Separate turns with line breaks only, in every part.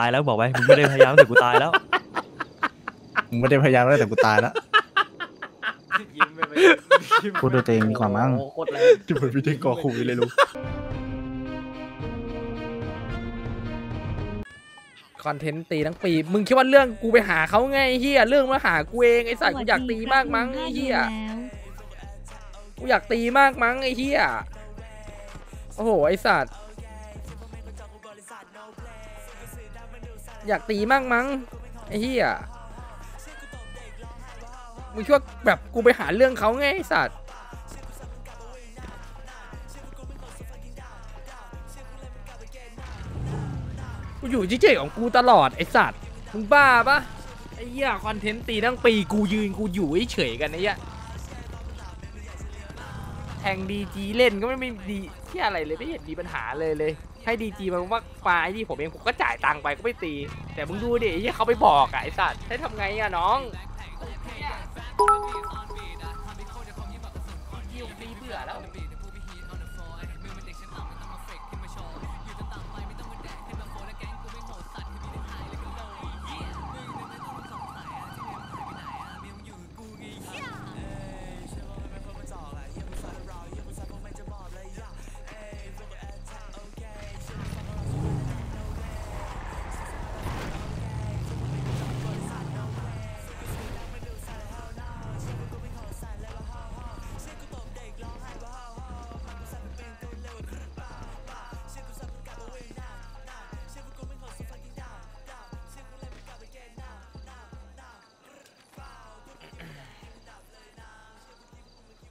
ตายแล้วบอกไว้มึงไม่ได้พยายามแต่กูตายแล้ว
มึงไม่ได้พยายามแล้วแต่กูตายแล้ว
ยิ้มไปไป
พูดด้วยตัวเองดีกว่ามั้ง
โอ้โหโคตรแรง
จุดพิธีกรคุยเลยลูก
คอนเทนต์ตีทั้งปี มึงคิดว่าเรื่องกูไปหาเขาไงไอ้เฮียเรื่องมาหากูเองไอ้สัตว์กูอยากตีมากมั้งไอ้เฮียกูอยากตีมากมั้งไอ้เฮียโอ้โหไอ้สัตว์ อยากตีมากมั้งไอ้เฮียมึงคิดว่าแบบกูไปหาเรื่องเขาไงไอ้สัตว์กูอยู่เฉยๆของกูตลอดไอ้สัตว์มึงบ้าปะไอ้เหี้ยคอนเทนต์ตีทั้งปีกูยืนกูอยู่เฉยๆกันไอ้เหี้ยแทงดีจีเล่นก็ไม่ม่ดีที่อะไรเลยไม่เห็นมีปัญหาเลยเลย ให้ดีจีมันว่ามาไอ้นี่ผมเองผมก็จ่ายตังค์ไปก็ไม่ตี แต่มึงดูดิไอ้เหี้ยเขาไปบอกอะไอ้สัตว์ให้ทำไงอะน้อง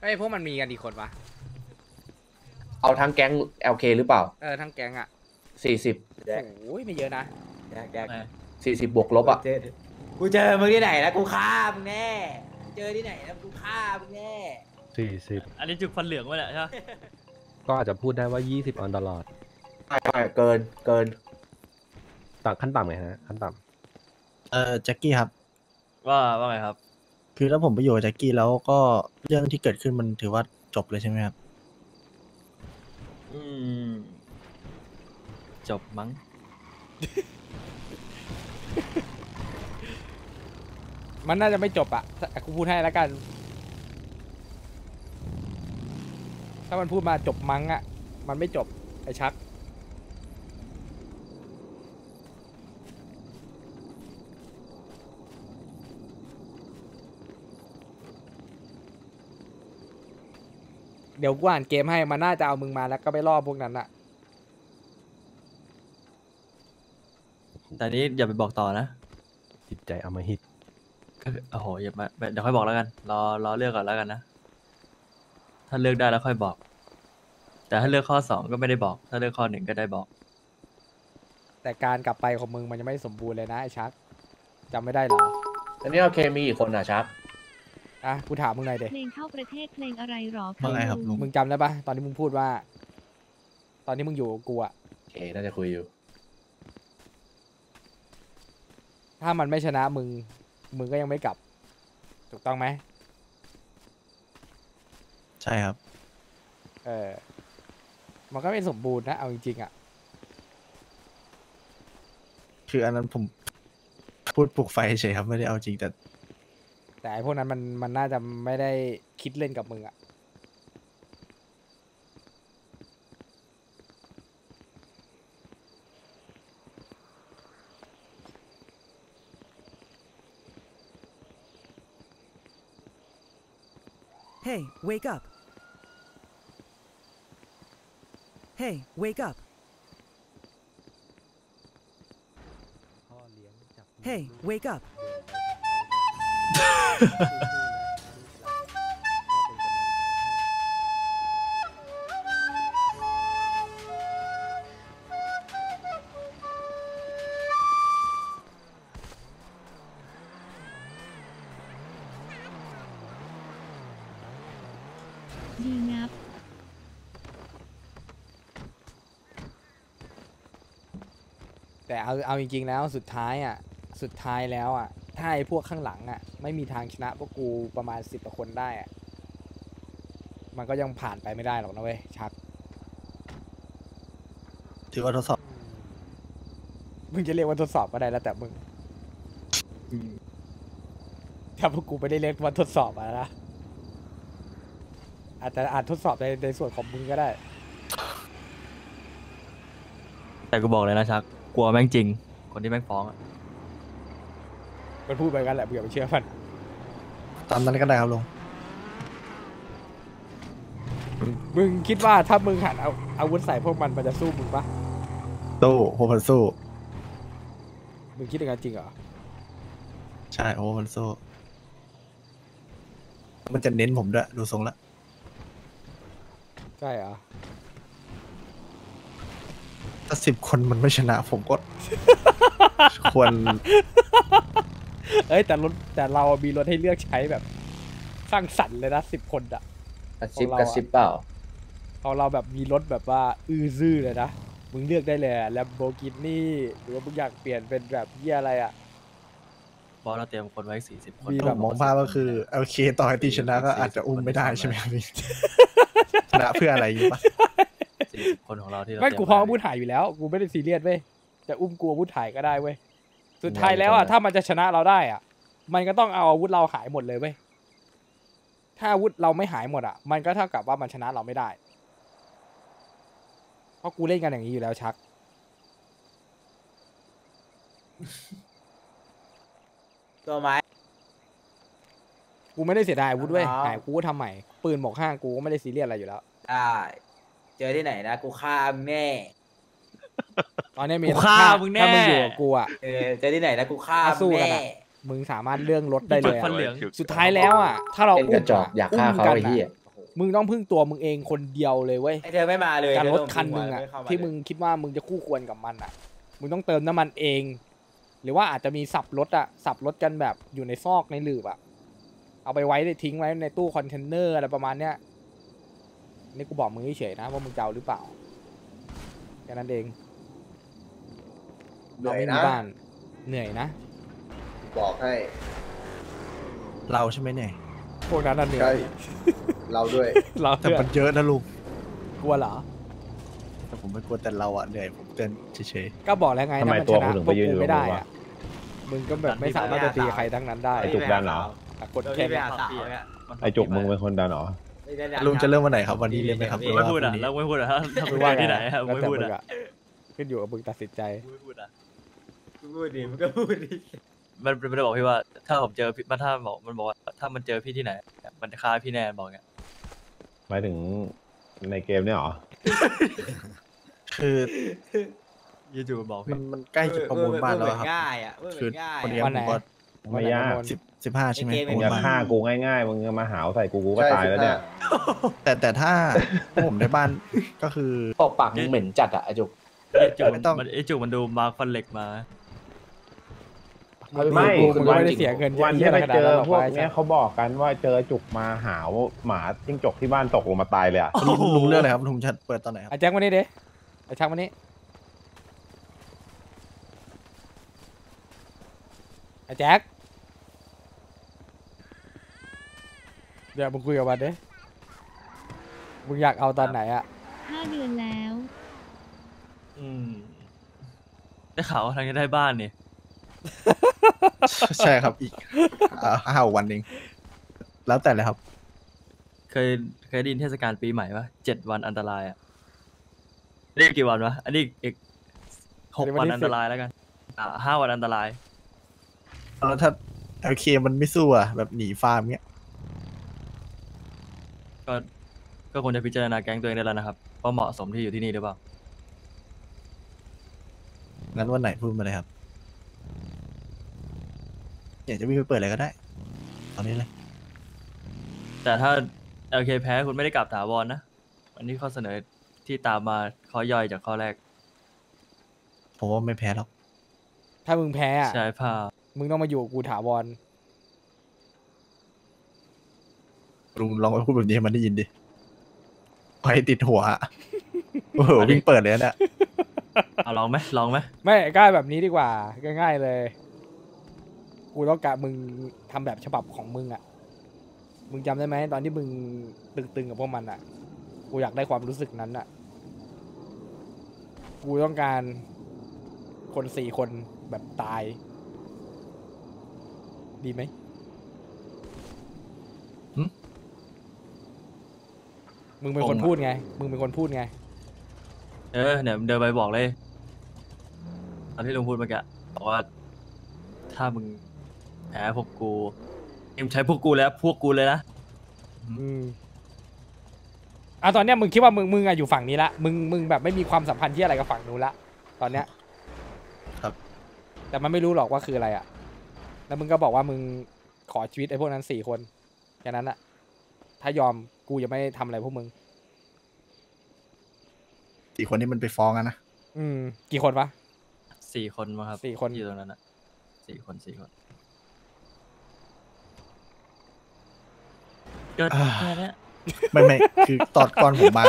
เฮ้ยพวกมันมีกันกี่คนวะ
เอาทั้งแก๊ง LK หรือเปล่า
เออทั้งแก๊งอะ
40
โอ้ยไม่เยอะนะ
แยกแยก
40บวกลบอะ
เจอกูเจอมึงที่ไหนแล้วกูฆ่ามึงแน่ เจอที่ไหนแล้วกูฆ่ามึงแน่
สี่สิบ
อันนี้จุกฟันเหลืองไว้แหละใช่ปะ
ก็อาจจะพูดได้ว่ายี่สิบออนตลอด
ใช่ใช่เกินเกิน
ต่างขั้นต่ำไงฮะขั้นต่
เออแจ็คกี้ครับ
ว่าว่าไงครับ
คือถ้าผมไปอยู่กับแจ็คกี้แล้วก็เรื่องที่เกิดขึ้นมันถือว่าจบเลยใช่ไหมครับ
อืม จบมั้ง
มันน่าจะไม่จบอะแต่กูพูดให้แล้วกัน ถ้ามันพูดมาจบมั้งอะมันไม่จบไอชัก ดี๋ยวกูอ่านเกมให้มันน่าจะเอามึงมาแล้วก็ไปล่อพวกนั้นอะ
แต่นี้อย่าไปบอกต่อนะำ
จิตใจอำมหิต
ก็คือโอ้โหอย่ามาเดี๋ยวค่อยบอกแล้วกัน รอรอเลือกก่อนแล้วกันนะ ถ้าเลือกได้แล้วค่อยบอก แต่ถ้าเลือกข้อสองก็ไม่ได้บอก ถ้าเลือกข้อหนึ่งก็ได้บอก
แต่การกลับไปของมึงมันยังไม่สมบูรณ์เลยนะไอชักจำไม่ได้เหรอ
อันนี้ LK มีกี่คนอะชัก
อะกูถามมึงหน่อยเด็
เพลงเข้าประเทศเพลงอะไรหรอ
ว่าไงครับลุง
มึงจำได้ปะตอนที่มึงพูดว่า ตอนที่มึงอยู่กับกูอะ
โอเคน่าจะคุยอยู่
ถ้ามันไม่ชนะมึง มึงก็ยังไม่กลับ ถูกต้องไหม
ใช่ครับ
เออ มันก็ไม่สมบูรณ์นะ เอาจริงๆอะ
คืออันนั้นผมพูดปลุกไฟเฉยครับ ไม่ได้เอาจริงแต่
แต่ไอ้พวกนั้นมันมันน่าจะไม่ได้คิดเล่นกับมึงอะ
เฮ้ย wake up เฮ้ย wake up เฮ้ย wake up
ดีงับ
แต่เอาเอาจริงๆแล้วสุดท้ายอะ สุดท้ายแล้วอะ ถ้าไอ้พวกข้างหลังอะ ไม่มีทางชนะพวกกูประมาณสิบกว่าคนได้อะมันก็ยังผ่านไปไม่ได้หรอกนะเว้ยชัก
ถือว่าทดสอบ
มึงจะเรียกว่าทดสอบก็ได้แล้วแต่มึงถ้าพวกกูไม่ได้เรียกว่าทดสอบอะนะอาจจะอาจทดสอบในในส่วนของมึงก็ได้
แต่กูบอกเลยนะชัก กลัวแม่งจริง คนที่แม่งฟ้องอะ
มันพูดไปกันแหละมึงอย่าไปเชื่อมัน
ตามนั้นก็ได้ครับลุง
มึงคิดว่าถ้ามึงหันเอาอาวุธใส่พวกมันมันจะสู้มึงปะ
สู้โอ้มันสู้
มึงคิดอย่างนั้นจริงเหรอ
ใช่โอ้มันสู้ มันจะเน้นผมด้วยดูทรงละ
ใช่เหรอ
ถ้าสิบคนมันไม่ชนะผมก็ ควร
เอ้ยแต่รถแต่เรามีรถให้เลือกใช้แบบสร้างสรรค์เลยนะสิบคนอะ
กระซิบ
ของเรา
กระซิบเปล่า
เอาเราแบบมีรถแบบว่า อื้อซื่อเลยนะ มึงเลือกได้เลยแลมโบกินี่หรือว่ามึงอยากเปลี่ยนเป็นแบบเยี่ยอะไรอะ
บอสเราเตรียมคนไว้สี่สิบคน
มี
ผ
แบบ
มมองภาพก็คือโอเคต่อให้ตีชนะก็อาจจะอุ้มไม่ได้ใช่ไหมครับพี่ชนะเพื่ออะไรอยู่ปะ
สี่สิบคนของเราที่เรา
ไม่
เตรีย
กูพร้อม
ไว้
อาวุธถ่ายอยู่แล้ว กูไม่ได้ซีเรียสเว้ยจะอุ้มกูอาวุธถ่ายก็ได้เว้ย สุดท้ายแล้วอะถ้ามันจะชนะเราได้อะ มันก็ต้องเอาอาวุธเราหายหมดเลยเว้ยถ้าอาวุธเราไม่หายหมดอะ มันก็เท่ากับว่ามันชนะเราไม่ได้ เพราะกูเล่นกันอย่างนี้อยู่แล้วชัก
ตัวไม้
กูไม่ได้เสียดายอาวุธเว้ย
อ๋อ
หายกูก็ทำใหม่ ปืนหมกห้างกูก็ไม่ได้ซีเรียสอะไรอยู่แล้ว
ได้ เจอที่ไหนนะ กูฆ่ามึงแน่
ตอนนี้มี
กูฆ่ามึงแน่
ถ้ามึงอยู่กับกูอะ
เออเจอที่ไหนนะกูฆ่า
ถ้าสู้
มึง
กัน
แน่
อะมึงสามารถเลื่องรถได้เลย
ฟั
อะ
นเหลือง
สุดท้ายแล้วอะ ถ้าเรา
เป็นก
อุ้
ระ
ม
จอกอยากฆ่าเขา
ม
ไอ้
น
เหี้ย
อะมึงต้องพึ่งตัวมึงเองคนเดียวเลยเว้ย
ไอเธอไม่มาเลย
การ
เธอ
รถ
ต้อง
คันหนึ่งอะ
ไเข้าา
ที่
เลย
มึงคิดว่ามึงจะคู่ควรกับมันอะมึงต้องเติมน้ำมันเอง หรือว่าอาจจะมีสับรถอะสับรถกันแบบอยู่ในซอกในหลืบอะเอาไปไว้ในทิ้งไว้ในตู้คอนเทนเนอร์อะไรประมาณเนี้ยนี่กูบอกมึงเฉยๆนะว่ามึงจะเอาหรือเปล่า แค่นั้นเอง
เหนื่
เรา
อย
ไม่
นะ
มีบ้านเหนื่อยนะ
บอกให้
เราใช่ไหมเนี่ย
พวกนั้นน่ะเหนื่อ
ใช่
ย
เราด้วย
เรา
แต่
เหนื่อ
มันเยอะนะลุง
กลัวเหรอ
แต่ผมไม่กลัวแต่เราอะเหนื่อยผมเตือนเฉย
ก็บอกแล้วไง
ทำไม
ถ้ามัน
ตั
ช
ว
นะ
คุณถึง
พ
ไป
วก
ยืน
กู
อยู่
ไม่ได้
ตรงนู้น
อะ
วะ
มึงก็แบบไม่สามารถจะตีใครทั้งนั้นได้
ไอ้จุกดันเหรอ
อะกด
เดี๋ยว
แค่
พี่ไป
นั้น
หาสาวเนี่ย
ไอจุกมึงเป็นคนดันเหรอ
ไม่ได้ดั
ๆ ลุงจะเริ่มวันไหนครับวันนี้เลยไหมครับหรือ
ไม่
ว่า
พูด
พรุ่
อะ
งนี้
แล้วไม่พูดอะถ้าถ้า
มึ
มึ
ง
ง
ว่า
ว่า
ไง
ที่ไหนอะ
แล้ว
ไม่
แต่
พูด
มึง
อะ
อะขึ้นอยู่กับมึงตัดสินใจ
ไม่พูดอะ
พูดดิมึงก็พูดดิ
มันมันได้บอกพี่ว่า ถ้าผมเจอพี่มันถ้าบอกมันบอกว่าถ้ามันเจอพี่ที่ไหน มันจะฆ่าพี่แน่บอกเงี้ย
หมายถึงในเกมเนี่ยเหรอ
คือ
ยูจูบอก
มั
พี่
นมันใกล้จะประมูลบ้านแล้วอะครับ
ง่ายอะมัน
คือ
ง่าย
คนเดียว
วัน
ผ
ไหน
มก็
ไม่ยาก
สิบสิบห้าใช่ไหม
ในเกม
ประ
มึ
มู
ง
ล
จะ
บ้าน
ฆ่ากูง่ายๆมึงจะมาหาวใส่กูกูก็ตายแล้วเนี่ย
แต่แต่ถ้าผมได้บ้านก็คือ
ตบปากมึงเหม็นจัดอะไอ้จุก
ไอ้จุก
ไม่ต้อง
มันไอ้จุกมันดูมาร์คฟันเหล็กมา
ไม่
กู
คือ
ก็
วัน
ไม่ได้เสียเงิน
วัน
เย
ที่
อะ
ไป
ขนาด
เจอ
นั้นหรอก
พวก
ไอ้
เนี้ยเขาบอกกันว่าเจอจุกมาหาวหมาจิ้งจกที่บ้านตกลงมาตายเลยอะ
ลุงลุงเลือกอะไรครับลุงจะเปิดตอนไหนครับ
ไอ้แจ็คมานี่เด้ไอ้ชักมานี่ไอ้แจ็ค เดี๋ยวมึงคุยกับมันเด้มึงอยากเอาตอนไหนอะ
ห้าเดือนแล้ว
อืมได้ข่าวว่าทางจะได้บ้านนี่
ใช่ครับอีกอ่าห้าวันเองแล้วแต่เลยครับ
เคยเคยได้ยินเทศกาลปีใหม่ปะเจ็ดวันอันตรายอะเรียกกี่วันวะ อันนี้อีกหกวันอันตรายแล้วกัน อ่าห้าวันอันตราย
แล้วถ้าโอเคมันไม่สู้อะแบบหนีฟาร์มเงี้ย
ก็ก็ควรจะพิจารณาแก๊งตัวเองได้แล้วนะครับว่าเหมาะสมที่อยู่ที่นี่หรือเปล่า
งั้นวันไหนพูดมาเลยครับ อยากจะวิ่งไปเปิดอะไรก็ได้ ตอนนี้เลย
แต่ถ้าโอเคแพ้คุณไม่ได้กลับถาวรนะอันนี้ข้อเสนอที่ตามมาข้อย่อยจากข้อแรก
ผมว่าไม่แพ้หรอก
ถ้ามึงแพ้อะ
ใช้ผ้า
มึงต้องมาอยู่กับกูถาวร
ลุงลองไปพูดแบบนี้ให้มันได้ยินดิไฟติดหัวอะโอ้โหวิ่งเปิดเลยนะเนี่ย
เอาลองไหมลองไหม
ไม่กล้าแบบนี้ดีกว่า ง่ายๆเลย กูต้องการมึงทำแบบฉบับของมึงอะมึงจำได้ไหมตอนที่มึงตึงๆกับพวกมันอะกูอยากได้ความรู้สึกนั้นอะกูต้องการคนสี่คนแบบตาย ดีไหม มึงเป็นคน
ผมอะ
พูดไง มึงเป็นคนพูดไง
เออเนี่ยเดินไปบอกเลยตอนที่ลุงพูดเมื่อกี้บอกว่า ถ้ามึงแพ้พวกกูเอ็มใช้พวกกูแล้ว พวกกูเลยนะ
อืมอะตอนเนี้ยมึงคิดว่ามึงมึงอะอยู่ฝั่งนี้ละ มึงมึงแบบไม่มีความสัมพันธ์ที่อะไรกับฝั่งนู้นละ ตอนเนี้ย
ครับ
แต่มันไม่รู้หรอกว่าคืออะไรอะแล้วมึงก็บอกว่ามึงขอชีวิตไอ้พวกนั้นสี่คนแค่นั้นอะ ถ้ายอมกูจะไม่ทำอะไรพวกมึง
สี่คนนี้มันไปฟ้องอะนะ
อืม กี่คนวะ
สี่คนมาครับ
สี่คน
ที่อยู่ตรงนั้นอะสี่คนสี่คนก็แค่เนี้ย
ไม่ไม่คือตอนก่อนผมมา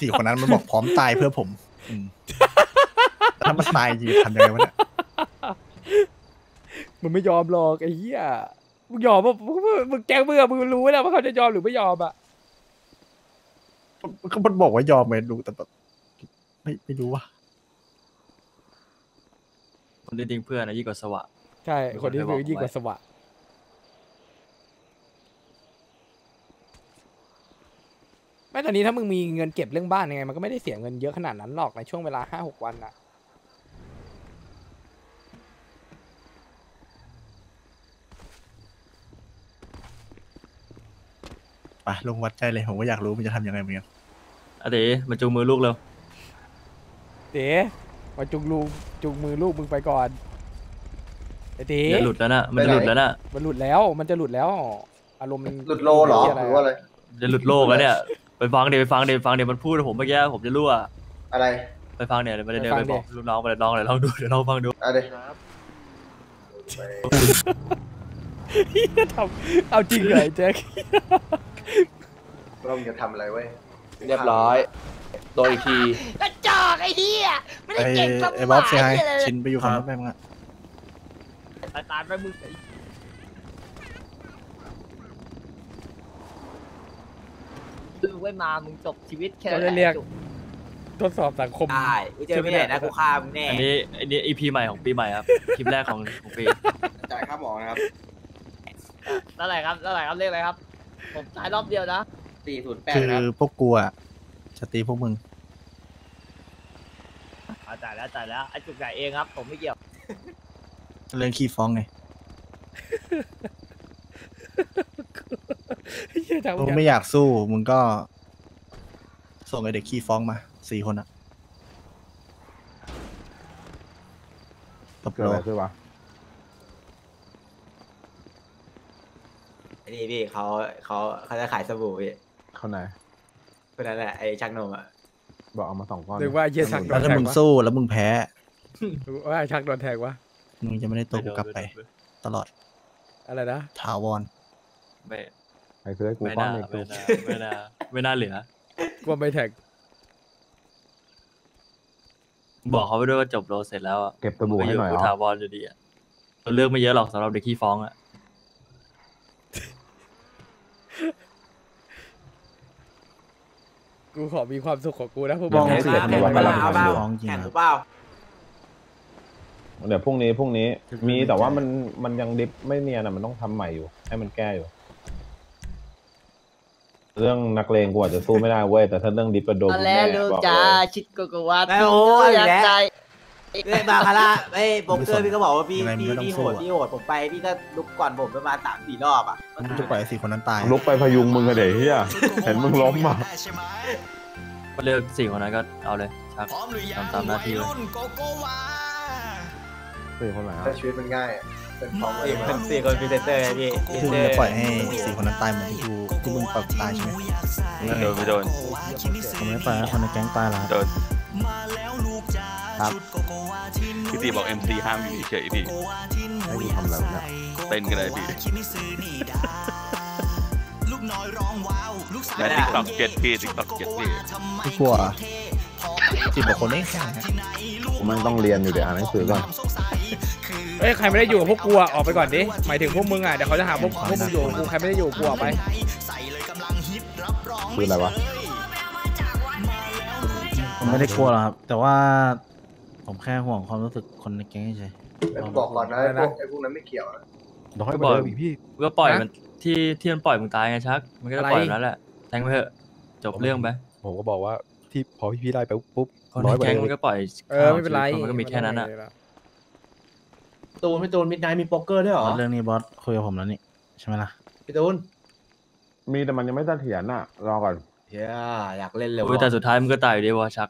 สี่คนนั้นมันบอกพร้อมตายเพื่อผม อืมถ้ามันตายจริงทำยังไงวะเนี่ย
มึงไม่ยอมหรอกไอ้เหี้ย มึงยอมป่ะมึงมึงมึงแกล้งมึงอะมึงรู้นะว่าเขาจะยอมหรือไม่ยอมอะ
ก็มันบอกว่ายอมไงดูแต่แบบไม่ไม่รู้ว่า
คนที่ทิ้งเพื่อนนะยิ่งกว่าสวะ
ใช่
มี
ค
คน
นที่
เคยบอก
คือยิ่งกว่า
ไว้
สวะไม่ตอนนี้ถ้ามึงมีเงินเก็บเรื่องบ้านยังไง มันก็ไม่ได้เสียเงินเยอะขนาดนั้นหรอกในช่วงเวลาห้าหกวันอะ
ไปลงวัดใจเลยผมก็อยากรู้มันจะทำยังไงเหมือนกัน
อะเด๋มาจูงมือลูกเร็ว
เต๋มาจุงลูกจุงมือลูกมึงไปก่อนไอ้เต๋
จะหลุดแล้วนะมันจะหลุดแล้วนะ
มันหลุดแล้วมันจะหลุดแล้ว อารมณ์มัน
หลุดโลเหรอ
หี้ย
หรือว่าอะไร
จะหลุดโลกแล้วเนี่ยไปฟังเดี๋ยวไปฟังเดี๋ยวไปฟังเดี๋ยวมันพูดกับผมเมื่อกี้ผมจะรั่ว
อะไร
ไปฟังเนี่ยเดี๋ยวมันจะเดินไปบอกลูกน้องไปเลยน้องเลยลองดูเดี๋ยวลองฟังดู
อะไร
เหี้ยทำเอาจริงเลยแจ็ค
เราจะทำอะไรเว้ย
เรียบร้อย
โดนอีกที
กระจอกไอ้เหี้ยไม่ได้
ไอ้
เก่งส
ไอ้
ม
บ๊อบ
อง
เสียหาย
เลย
ชินไปอยู่ฝั่งนู้นไปมั้งอะ
ตายตายไปมึงมึงไม่มามึงจบชีวิตแค่
เรา
นั้น
จะ
แหละ
เรียก
จบ
ทดสอบสังคม
ได้กูเจอที่ไหนนะกูฆ่ามึงแน่
อันนี้อันนี้ EP ใหม่ของปีใหม่ครับ คลิปแรกของของปี
จ่ายค่าหมอนะครับ
เท่าไหร่ครับเท่าไหร่ครับเรียกอะไรครับ ผมตายรอบเดียวนะ
สี่ศูนย์แปด
คือ
ครับ
พวกกูอะจะตีพวกมึง
อ่าจ่ายแล้วจ่ายแล้วไอ้จุกจ่ายเองครับ ผมไม่เกี่ยว
เรื่องขี้ฟ้องไง
เหี้ยทำ
มึงไม่อยากสู้มึงก็ ส่งไอเด็กขี้ฟ้องมาสี่คนอะตบ
เกิด
โล
อะไรขึ้นวะ
นี่พี่เขาเขาเขาจะขายสบู่พี่
เข้าไหน
คนนั้นแหละไอ้ชักนมอะ
บอกเอามาสองก้อน
หรือว่าเหี้ยชักโด
แล้ว
น
ถ้า
แทง
มึง
วะ
สู้แล้วมึงแพ้
หรือว่าชักโดนแทงวะ
มึงจะไม่ได้ตัวกูกลับไป ตลอด
อะไรนะ
ถาวร
ไม่
ใครซื้อให้กู
ไม่
ก้อน
น่า
หนึ่งกู
ไม่น่าไม่น่าไม่น่าเหลือ
กลัวไม่แทง
บอกเขาไปด้วยว่าจบโลเสร็จแล้วอะ
เก็บสบู่ให้หน่อย
กู
เหรอ
ถาวรอยู่ดีอะเลือกไม่เยอะหรอกสำหรับเด็กขี้ฟ้องอะ
กูขอมีความสุขของกูนะพวก
มอง
มึง
สิบเอ็ด
แข่
มี
ง
วัน
เป
กำลั
ล่างเอาเปล่า
ฟ้องจริง
แข่ง
ครับ
เปล่า
เดี๋ยวพรุ่งนี้พรุ่งนี้มีแต่ว่ามันมันยังดิฟไม่เนียนอะมันต้องทำใหม่อยู่ ให้มันแก้อยู่ เรื่องนักเลงกูอาจจะสู้ไม่ได้เว้ยแต่ถ้าเรื่องดิฟก็โดน
ตอน
กู
แร
แน่
กลูก
บอก
จ้า
เลย
ชิดโกโกวา
ไม่โอ้ย
อยาก
แล้ว
ใจ
เอ้ยบาคาร่าเอ้ยโป๊กเกอร์พี่ก็บอกว่าพี่
ยังไงมึง
พี่
ก็ต้อง
พี่โหด
สู้อะ
พี่โหดผมไปพี่ก็ลุกก่อนผมประมาณสามสี่รอบอะ
มึงจะปล่อยให้สี่คนนั้นตาย
ลุกไปพยุงมึงอะเดี๋ยวเฮียเห็นมึงล้มอะ
ก็เลือกสี่คนนั้นก็เอาเลยชักทำตามหน้าที่เลย
สี่คนไหนอะ
ถ้าชีวิตมันง่ายอะเป็นของ
สี่คนสี่คนพรีเซนเตอร์นะพี่พรี
คือ
เซ
มึ
น
ง
เตอร์
จะปล่อยให้สี่คนนั้นตายเหมือนที่กูที่มึงปล่อยกูตายใช่ไหม
โดนไม่โดน
ผมไม่ปล่อยให้คนในแก๊งตายหรอก
โดน
ครับ
พี่ตีบอก MC ห้ามอยู่เฉยๆพี่
ให้กูทำอะไรวะเนี่ย
เต้นกันเลยพี่และติ๊กต็อกเจ็ดพี่ติ๊กต็อกเจ็ดพี่
พี่กลัวสิบกว่าคนเองแค่เนี้ย
กูแมันต้องเรียนอยู่เดี๋ยวอ่านหนังสือก่อน
เอ้ยใครไม่ได้อยู่กับพวกกูอะออกไปก่อนดิหมายถึงพวกมึงอะเดี๋ยวเขาจะหาพวกพวกมึงอยู่กับกูใครไม่ได้อยู่กับกูออกไป
คืออะไรวะ
ผมไม่ได้กลัวหรอกครับ แต่ว่า
ผมแค่ห่วงความรู้สึกคนในแก๊งเฉย
บอกก่อนนะไอ้พวกไอ้พวก
น้อย
ก็
ไป
บอก
เลยพี่
ก็ปล่อย
ฮะ
มันที่ที่มันปล่อยมึงตายไงชัก มันก็จะ
อะไร
ปล่อยแบบนั้นแหละแทงไปเถอะจบเรื่องไป
ผมก็บอกว่าที่พอพี่ๆได้ไปปุ๊บ
คน
น้อย
ใน
ไป
แก๊ง
เล
มัน
ย
ก็ปล่อย
เออไม่เป็นไร
มันก็มีแค่นั้นอะ
ตูนพี่ตูนมิดไนท์มีโป๊กเกอร์ด้วยเหรอ
เรื่องนี้บอสคุยกับผมแล้วนี่ใช่ไหมล่ะ
พี่ตูน
มีแต่มันยังไม่เสถียรน่ะรอก่อน
เฮียอยากเล่นเลย
โอ้ย
ว่ะ
แต่สุดท้ายมึงก็ตายอยู่ดีวะชัก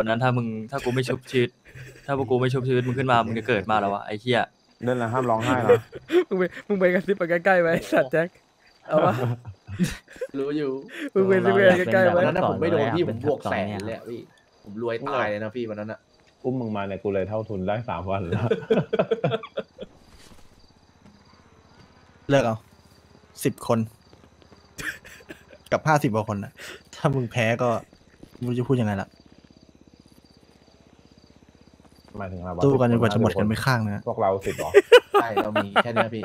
วันนั้นถ้ามึงถ้ากูไม่ชุบชีวิตถ้าพวกกูไม่ชุบชีวิตมึงขึ้นมามึงจะเกิดมาแล้ววะไอ้เหี้ย
เล่นแล้วห้ามร้องไห้นะ
มึงไปมึงไปกระซิบไปใกล้ๆไว้สัตว์แจ็คเอาวะ
รู้อยู่
มึงไปซิบไปใกล้ๆ
วั
ไว้
นนั้นนะผมไม่โดนพี่ผมบวกแสนเลยอะพี่ผมรวยตายเลยนะพี่วันนั้นอะ
อุ้มมึงมาเนี่ยกูเลยเท่าทุนได้สามวันแล้ว
เลิกเอาสิบคน กับห้าสิบกว่าคนนะถ้ามึงแพ้ก็ไม่รู้จะพูดยังไงละ
หมายถึงอะไรวะ
สู้กันจนกว่าจะหมดกันไม่ข้างนะ
พวกเราสิบเหรอ
ใช่เรามีแค่เนี้ยพี่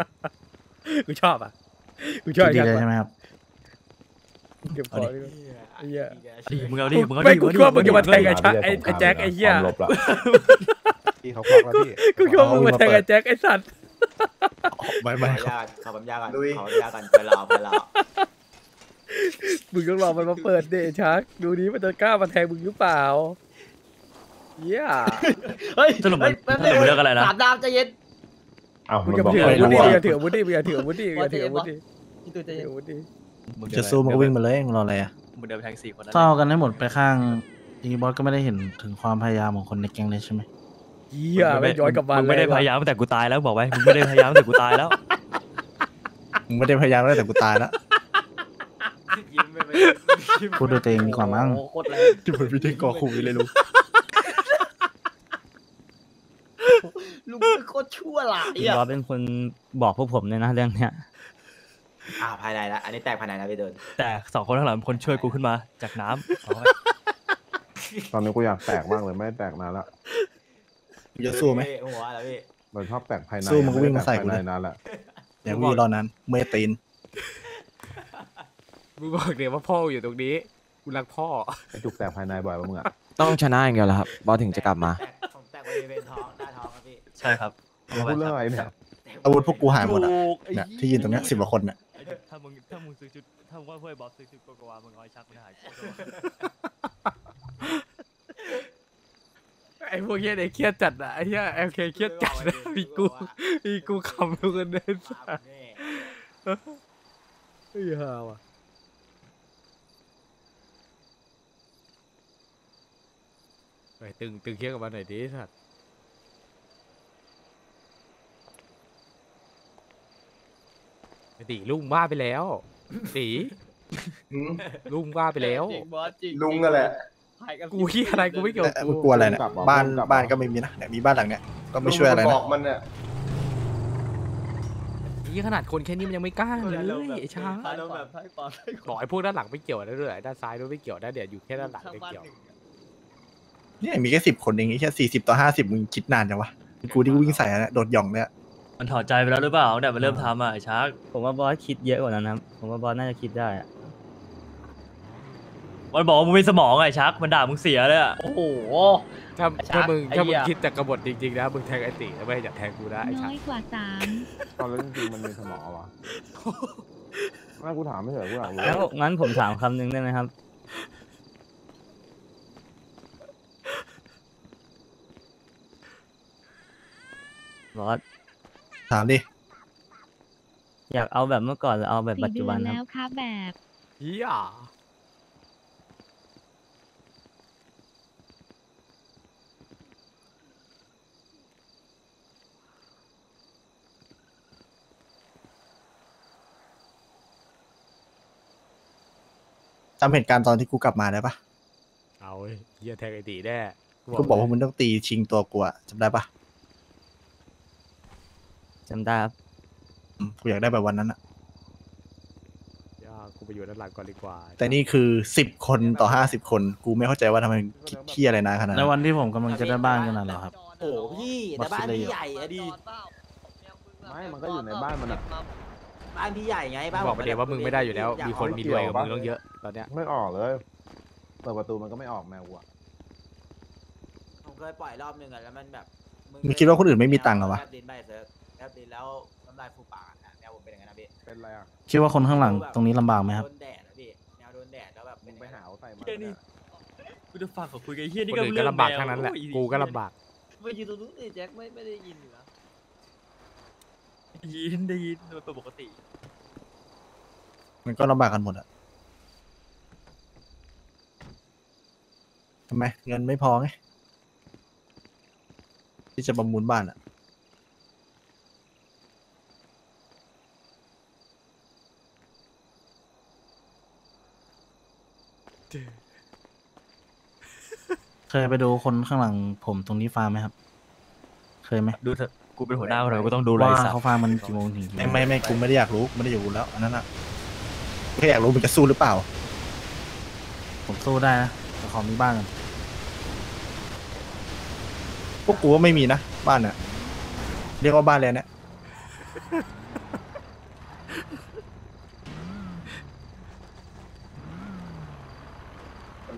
กูชอบอะกูชอบ
ดี
อย่าง
เลย
นั้น
ใช่ไหมครับ
เก็บของดีกว่าไอ้เหี้ย
ดิมึงเอาดิมึงเอา
ไม่
ดิ
กู
มึง
คิดว่ามึงจะ
เอา
มา
ดิ
แทงไอ้ชักไอ้ไอ้แจ็คไอ้เหี้ย
ความลบละพี่เขาควักแล้วพี่
กูคิดว่ามึงมาแทงไอ้แจ็คไอ้สัตว์
ไม่ไม่
ขออนุญาตขอปั๊มยากันขออนุญาตกันไปรอไปรอ
มึงต้องรอมันมาเปิดเดชชักดูนี้มันจะกล้ามาแทงมึงหรือเปล่า เหี้ย
เฮ้ย
สรุปมันสรุปมันเรื่องอะไรนะ
สามดาวใจเย็น
เอ้า
มึ
มั
ง
น
อย่า
บอก
ถือ
ไม่
อาวุธดิ
รู้
มึงอ
อะ
ย่าถืออาวุธดิมึงอย่าถืออาวุธดิมึงอย่าถืออาวุธดิ
พี่ตูนใจ
ถื
เย็
อนอาวุธดิ
มึง
จะสู้มึงก็วิ่งมาเลยมึงรออะไรอะ
มึงเดินไปแทงสี่คนนั้น
ถ้าเอากันให้หมดไปข้างอีบอสก็ไม่ได้เห็นถึงความพยายามของคนในแก๊งเลยใช่ไหม
เหี้ยไม่ย้อนกลับมา
มึงไม่ได้
เล
พยายามตั้งแต่กูตายแล้วบอกไว้มึงไม่ได้พยายามตั้งแต่กูตายแล้ว
มึงไม่ได้พยายามเลยแต่กูตายแล้ว
ยิ้มไปไป
พูดด้วยตัวเองดีกว่ามั้ง
โอ้โคตรแรง
จะเป็นพิธีกรคุยเลยลูก
ลุงเป็น โคตรชั่วหลาย
พี่
อะ
บอสเป็นคนบอกพวกผมเลยนะเรื่องเนี้ย
อ่าภายในละอันนี้แตกภายในแล้วพี่ตูน
แต่สองคนข้างหลังเป็นคนช่วยกูขึ้นมาจากน้ำเอาไว้
ตอนนี้กูอยากแตกมากเลยไม่ได้แตกนานละ
มึงจะสู้ไหม
หัวแล้วพี่
มันชอบแตกภายใน
สู้มึงก็วิ่งมาใส่กู
ไได้
เลย
แตภายในนานละ
อย่าวิ่งรอนั้น เมื่อยตีน
มึงบอกเดี๋ยวว่าพ่ออยู่ตรงนี้กูรักพ่อ
ไอ้จุกแตกภายในบ่อยป่ะมึงอะ
ต้องชนะอย่างเดียวแหละครับบอสถึงจะกลับมา
แต
ใช่ครับ
มึงพูดเรื่องอะไรเนี่ย
อาวุธพวกกูหายหมดอะเนี่ยที่ยืนตรงเนี้ยสิบกว่าคนเนี่ย
ถ้ามึงถ้ามึงซื้อชุดถ้ามึงว่าเพื่อนบอสซื้อชุดโกโกวามึงเอาไอ้ชักมันหายโคตรเลย
ไอ้พวกเหี้ยเนี่ยเครียดจัดอะไอ้เหี้ยโอเคเครียดจัดนะมีกูมีกูคำทุกคนเดินสัตว์เฮ้ยฮาว่ะเฮ้ยตึงตึงเครียดกับมันหน่อยดิสัตว์ไอ้ ตีลุงบ้าไปแล้วตีลุงบ้าไปแล้ว
จริงบอสจริง
ลุงนั่นแหละ
ถ่ายน
กูเหี้ยอะไรกูไม่เกี่ยว
แต่มึงกลัวอะไรเนี่ยบ้านบ้านก็ไม่มีนะเนี่ยมีบ้านหลังเนี้ยก็ไม่ช่วยอะไรนะ
นี่ขนาดคนแค่นี้มันยังไม่กล้าเลยไอ้ช้าง
อารมณ์แบบไพ่ปอนไพ่ข
บ
อ
อกไอ้พวกด้านหลังไม่เกี่ยวนะด้วยด้านซ้ายด้วยไม่เกี่ยวนะเดี๋ยวอยู่แค่ด้านหลังไม่เกี่ยว
เนี่ยมีแค่สิบคนเองแค่สี่สิบต่อห้าสิบมึงคิดนานจังวะกูที่วิ่งใส่อะโดดหย่องเนี่ย
มันถอดใจไปแล้วหรือเปล่าตั้งแต่มันเริ่มทำอะไอ้ชัก
ผมว่าบอสคิดเยอะกว่านั้นนะครับ ผมว่าบอสน่าจะคิดได้อะ
มันบอกว่ามึงมีสมองไงชัก มันด่ามึงเสียเลยอะ
โอ้โห
ถ้า
ไอ้ช้าง
ถ้ามึง
ไอ้
ถ้ามึ
เหี้
ง
ย
คิดแต่กบฏจริงๆนะมึงแทงไอ้ติแล้วไม่อย่าแทงกูนะไอ้ช้า
น้
ง
อยกว่าสาม
ตอนเล่นจริงๆมันมีสมองวะไม่กูถามไม่เถอะกูอยากรู้
แล้วงั้นผมถามคำหนึงได้ไหมครับ บอส
ถามดิ
อยากเอาแบบเมื่อก่อนหรือเอาแบบ
สี่
ปัจ
เดื
จุ
อ
บัน
น
ครั
แล้
บ
วครับแบบ
เฮีย
จำเหตุการณ์ตอนที่กูกลับมาได้ปะ
เอาเว้ยเฮียแทงไอ้ติแน่
กูบอกว่ามึงต้องตีชิงตัวกูอะจำได้ปะ
จำได้ครับ
อืมกูอยากได้แบบวันนั้นอะ
ยากูไปอยู่ด้านหลังก่อนดีกว่า
แต่นี่คือสิบคนต่อห้าสิบคน กูไม่เข้าใจว่าทำไมคิดที่อะไรนานขนาด
ใน
นั้น
วันที่ผมกำลังจะได้บ้านกันน่ะเหรอครับ
โอ้โหพี่แต่บ้านพี่ใหญ่อะดิ
ไม่มันก็อยู่ในบ้านมันอะ
บ้านพี่ใหญ่ไงบ้าน
บอกไปเดี๋ยวว่ามึงไม่ได้อยู่แล้วา
ก
มีคนมีด้วยกับมึงต้องเยอะตอนเนี้ย
ไม่ออกเลย เปิดประตูมันก็ไม่ออกแมวกูอะ
ผมเคยปล่อยรอบหนึ่งอะแล้วมันแบบ
มึงคิดว่าคนอื่นไม่มีตังค์เหรอวะ
แลบดินไปเซิร์ฟ แลบดินแล้วน้ำลายฟูปากอะแนวผมเป็นอย่างนั้นนะพี่
เป็นไรอะ
คิดว่าคนข้างหลังตรงนี้ลำบากไหมครับ
โดนแดดนะพี่แนวโดนแดดแล้วแบบ
มึงไปหาเอาใส่มา
เฮียนี่ กูจะฝากเขาคุยกับไอ้เฮียนี่
คน
ก็
อื่น
เรื่
ก็
อง
ลำบาก
แมว
ทั้งนั้นแหละ
โอ้ย
กูก็ลำบาก
ไปยืนตรงนู้นดิแจ็คไม่ไม่ได้ยินอยู่นะ
ยินได้ยินมันเป็นปกติ
มันก็ลำบากกันหมดอะทำไมเงินไม่พอไงที่จะประมูลบ้านอะ
เคยไปดูคนข้างหลังผมตรงนี้ฟาร์มไหมครับ เคยไหม
ดูเถอะกูเป็นหัวหน้าคนเดียวกูต้องดูแล
ว่า
ไอ้สัต
เขา
ว์
ฟาร์มมันกี่โมงถึงกี่โม
ไม่
ง
ไม่ไม่กูไม่ได้อยากรู้กูไม่ได้อยากรู้แล้วอันนั้นอะแค่อยากรู้มึงจะสู้หรือเปล่า
ผมสู้ได้นะแต่ขอมีบ้านก่อน
พวกกูว่าไม่มีนะบ้านอะเรียกว่าบ้านเลยเนี่ย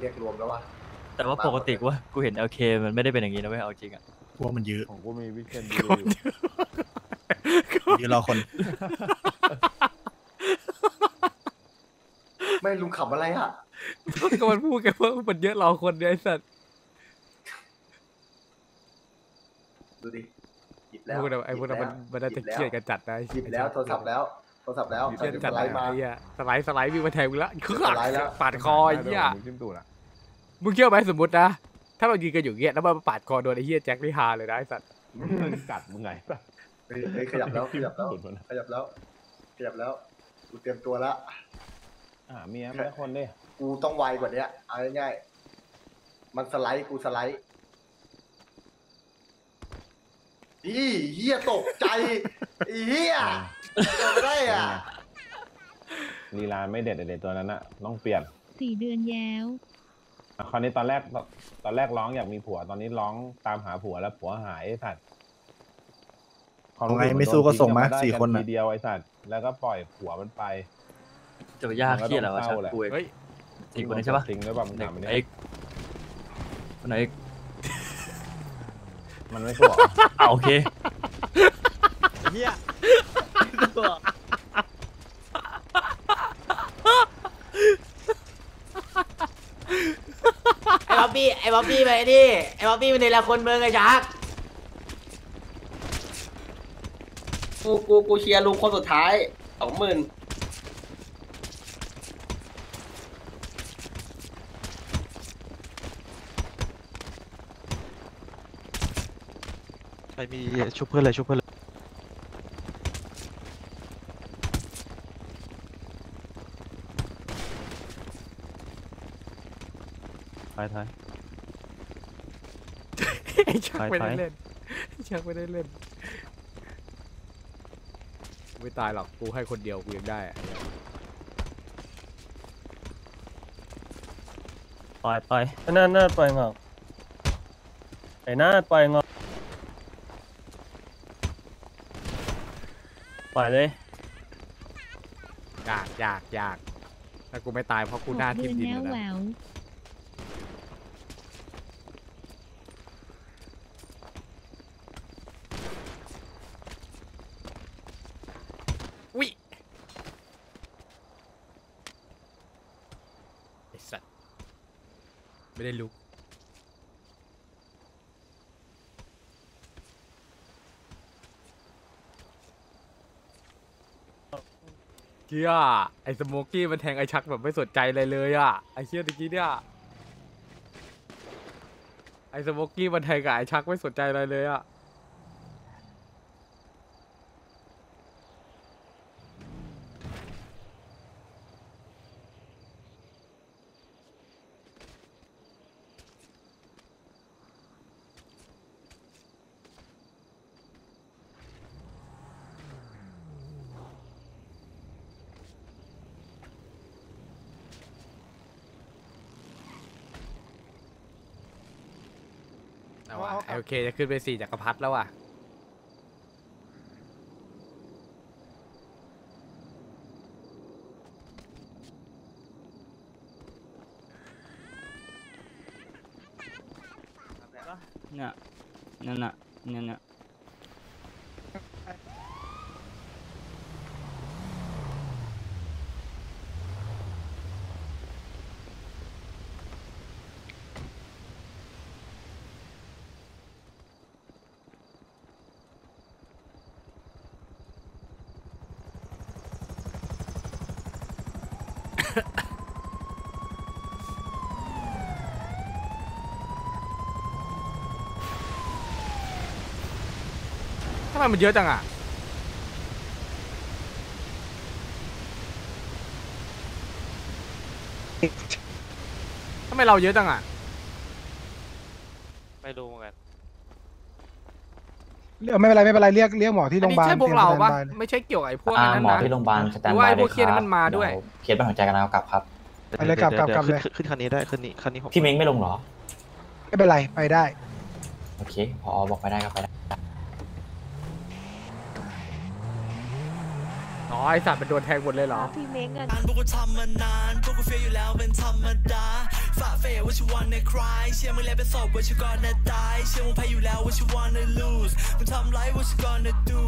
รียกรวมแล้วว่า
แต่ว่าปกติว่ากูเห็น LK มันไม่ได้เป็นอย่างนี้นะเว้ยเอาจริงอะ
กูว่ามันเยอะ
ของกูมีวิเชียนบุ
คน
รี
เดี๋ยวรอคน
ไม่ลุงขับอะไรอะ
ก็มันพูดกันว่ามันเยอะรอคนเนี่ยไอ้สัตว์
ดูดิหยิบแล้ว
พูดอะไอ้พวกนั้นมันมันน่าจะเครียดกันจัดนะ
หยิบแล้วโทรศัพท์แล้วโทรศัพท์แล้ว
เครียดจัด
ส
ไอ้
ไลด์มา
เหี้ยสไลด์สไลด์วิ่งมาแทงมึงละคือ
สไลด์แล้ว
ปาดคอไอ้เหี้ย
มึงจิ้มตูดอะ
มึงเชื่อไหมสมมตินะ ถ้าเรายืนกันอยู่เงี้ยแล้วมันมาปาดคอโดนไอ้เหี้ยแจ็คนี่ฮาเลยนะไอ้สัตว์
มึงกัดมึงไงปะ
เฮ้ยเฮ้ยขยับแล้วขยับแล้ว
ตูดมันอะ
ขยับแล้วขยับแล้วกูเตรียมตัวแล้ว
หาเมียไม่ได้คนดิ
กูต้องไวกว่านี้เอาง่ายๆมันสไลด์กูสไลด์อีเฮียตกใจอีเฮียเกิดไม่ได้อะ
ลีลาไม่เด็ดเด็ดตัวนั้นอะต้องเปลี่ยน
สี่เดือนแล้ว
อะ คราวนี้ตอนแรกตอนแรกร้องอยากมีผัว ตอนนี้ร้องตามหาผัวแล้วผัวหายไอ้สัตว์ความรู้สึ
เอาไง
น
ไม่สู้ก็ส่งมา
โดนทิ้
สี่คน
กั
น่ะ
ทีเดียวไอ้สัตว์แล้วก็ปล่อยผัวมันไป
จะไปยากเครียดเหรอวะ
มันก็
ชั
ต้
ก
องเศร้าแหละ
กูเอง
เฮ้ย
อีกคนนึงใช่ปะ
ทิ้งด้วยป่ะมึงถามมัน
ไหน
ดิ
อีกคนไหนอีก
มันไม่สู้หรอ
อ่าโอเค
ไอ้บ๊ อบบี้ไอ้บ๊อบบี้ไปดิไอ้บ๊อบบี้มันในละคนเมืองไอ้ชัก
กูกูกูเชียร์ลุงคนสุดท้ายสองหมื่น
ใครมีชุบเพื่อนเลยชุบเพื่อนเลยถอยถอย
ไอ้ ชัก
ไป
ไม่ได้
ไป
เล่นไอ้ชักไม่ได้เล่น ไม่ตายหรอกกูให้คนเดียวกูยังได้อะ
ปล่อยปล่อย
น่าน่าปล่อยงอกไอ้น่าปล่อยงอก
ปล่อยเลย
ยากยากยากถ้ากูไม่ตายเพราะกูหน้า
หก
ทิ่
เดื
ม
อน
ดิน
แล้ว
แล้ว
แหว
นะ
ว
อุ้ยไอ้สัตว์ไม่ได้ลุกเชี่ยไอ้สโมกี้มันแทงไอ้ชักแบบไม่สนใจอะไรเลยอะไอ้เชี่ยตะกี้เนี่ยไอ้สโมกี้มันแทงกับไอ้ชักไม่สนใจอะไรเลยอะ เอาว่ะโอเคจะขึ้นไปสี่จักรพรรดิแล้วว่ะ
เนี่ยนั่นน่ะเนี่ยเนี่ย
มมันเยอะจังอะทำไมเราเยอะจังอะ
ไม่รู้เหมือนกัน
ไม่เป็นไรไม่เป็นไรเรียกเรียกหมอที่โร
อัน
งพ
นี้
ยาบาล
ใช่พวกเราปะ
ตยมสแตนบายเลย
ไม่ใช่เกี่ยวกับไอ้พวกอันนั้น
หมอ
นะ
ที่โรงพยาบาลส
ห
แตน
รือว่า
บาย
ไอ้
เล
พวยก
ค
เคีย
รั
นี่
บ
มันมาด้วย
เคสเป็นหัวใจกันแล้วกลับครับ
ไปเลยกลับกลับกลับเลย
ขึ้นคันนี้ได้ขึ้นนี้คันนี้ผม
พี่เม้งไม่ลงเหรอ
ไม่เป็นไรไปได้
โอเค พอบอกไปได้ก็ไปได้
อ๋อไอสัตว์มันโดนแทงหมดเลยเหรอ
พี่เมกเงิน
พวกกูทำมานานพวกกูเฟียอยู่แล้วเป็นธรรมดาฝ่าเฟีว่าชิวันในคลายเชื่อมึงแล้วเป็นศพว่าชิกอนในตายเชื่อมึงแพ้อยู่แล้วว่าชิวันใน lose มึงทำไรว่าชิกอนใน do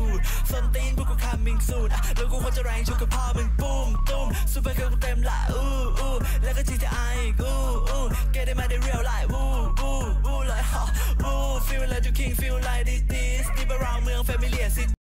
สันตีนพวกกู coming soon แล้วกูคนจะแรงชกกับพ่อมึงปุ้มตุ้มซูเปอร์เกิร์ลกูเต็มละอู้อู้แล้วก็จีจะไออู้อู้ get it มาได้ real life อู้อู้อู้เลยฮะอู้ feel like you king feel like this this deep around เมือง family city